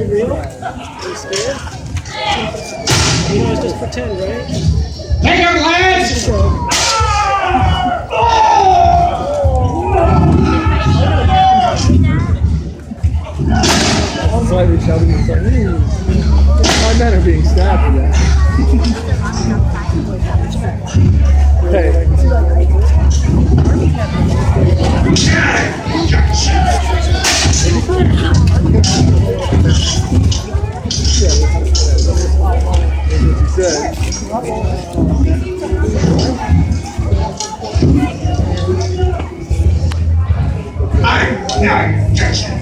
It's too real? Are you scared? You know, it's just pretend, right? Take it, lads! Slightly chubby. It's like, hmm, "Ooh." My men are being stabbed for that. I'm not touching.